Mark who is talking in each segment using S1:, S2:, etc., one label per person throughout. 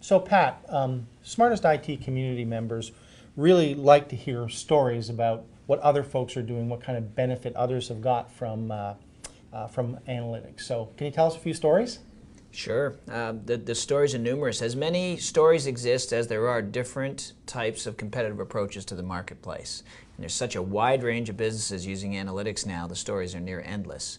S1: So Pat, um, smartest IT community members really like to hear stories about what other folks are doing, what kind of benefit others have got from uh, uh, from analytics. So can you tell us a few stories?
S2: Sure. Uh, the, the stories are numerous. As many stories exist as there are different types of competitive approaches to the marketplace. And there's such a wide range of businesses using analytics now, the stories are near endless.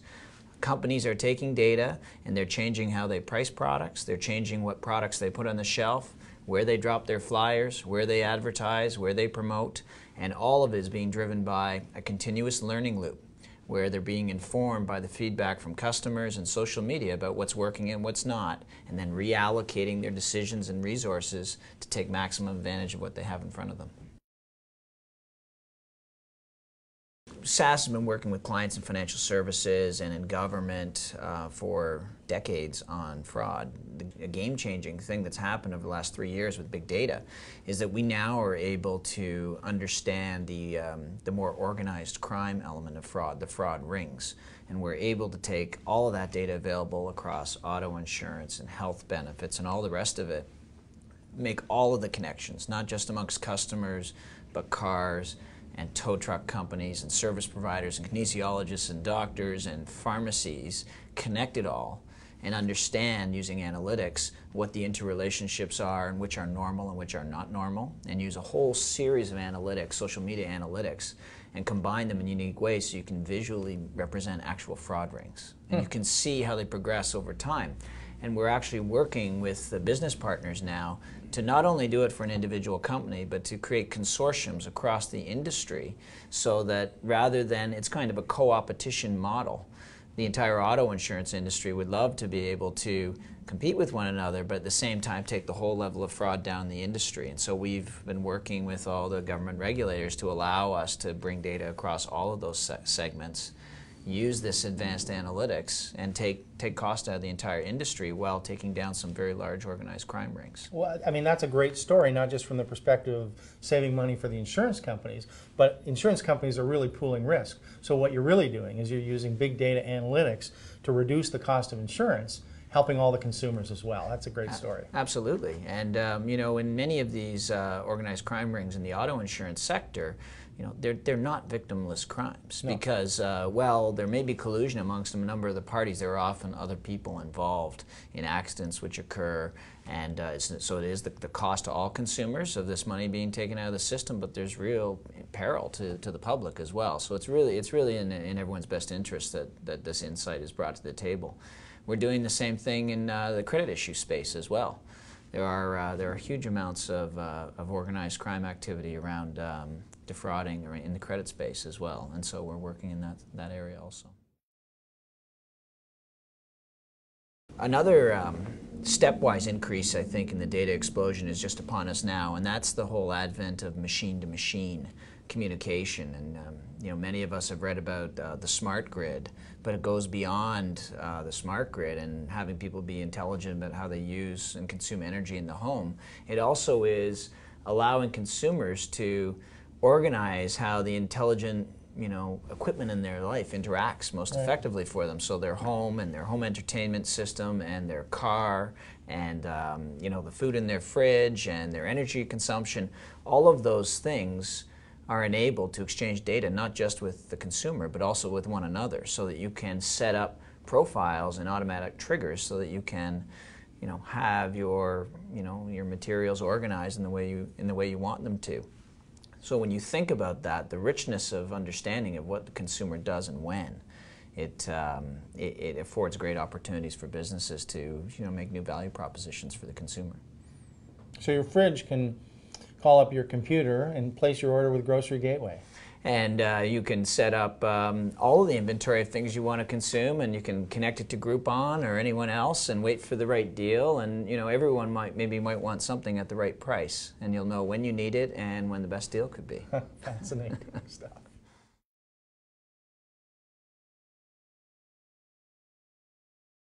S2: Companies are taking data and they're changing how they price products, they're changing what products they put on the shelf, where they drop their flyers, where they advertise, where they promote, and all of it is being driven by a continuous learning loop where they're being informed by the feedback from customers and social media about what's working and what's not, and then reallocating their decisions and resources to take maximum advantage of what they have in front of them. SAS has been working with clients in financial services and in government uh, for decades on fraud. The, a game-changing thing that's happened over the last three years with big data is that we now are able to understand the, um, the more organized crime element of fraud, the fraud rings. And we're able to take all of that data available across auto insurance and health benefits and all the rest of it, make all of the connections, not just amongst customers, but cars, and tow truck companies and service providers and kinesiologists and doctors and pharmacies connect it all and understand using analytics what the interrelationships are and which are normal and which are not normal and use a whole series of analytics, social media analytics, and combine them in unique ways so you can visually represent actual fraud rings. And you hmm. can see how they progress over time. And we're actually working with the business partners now to not only do it for an individual company, but to create consortiums across the industry so that rather than, it's kind of a co-opetition model. The entire auto insurance industry would love to be able to compete with one another, but at the same time take the whole level of fraud down the industry. And so we've been working with all the government regulators to allow us to bring data across all of those se segments use this advanced analytics and take, take cost out of the entire industry while taking down some very large organized crime rings.
S1: Well, I mean, that's a great story, not just from the perspective of saving money for the insurance companies, but insurance companies are really pooling risk. So what you're really doing is you're using big data analytics to reduce the cost of insurance helping all the consumers as well. That's a great story.
S2: Absolutely. And, um, you know, in many of these uh, organized crime rings in the auto insurance sector, you know, they're, they're not victimless crimes no. because, uh, well, there may be collusion amongst a number of the parties. There are often other people involved in accidents which occur, and uh, so it is the, the cost to all consumers of this money being taken out of the system, but there's real peril to, to the public as well. So it's really, it's really in, in everyone's best interest that, that this insight is brought to the table. We're doing the same thing in uh, the credit issue space as well. There are, uh, there are huge amounts of, uh, of organized crime activity around um, defrauding or in the credit space as well. And so we're working in that, that area also. Another um, stepwise increase, I think, in the data explosion is just upon us now, and that's the whole advent of machine-to-machine -machine communication. And um, you know, many of us have read about uh, the smart grid, but it goes beyond uh, the smart grid and having people be intelligent about how they use and consume energy in the home. It also is allowing consumers to organize how the intelligent you know, equipment in their life interacts most right. effectively for them. So their home and their home entertainment system and their car and um, you know the food in their fridge and their energy consumption, all of those things are enabled to exchange data not just with the consumer but also with one another so that you can set up profiles and automatic triggers so that you can you know have your you know your materials organized in the way you in the way you want them to. So when you think about that, the richness of understanding of what the consumer does and when, it, um, it, it, affords great opportunities for businesses to you know, make new value propositions for the consumer.
S1: So your fridge can call up your computer and place your order with Grocery Gateway
S2: and uh, you can set up um, all of the inventory of things you want to consume and you can connect it to Groupon or anyone else and wait for the right deal and you know everyone might maybe might want something at the right price and you'll know when you need it and when the best deal could be.
S1: Fascinating stuff.